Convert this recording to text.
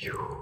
You.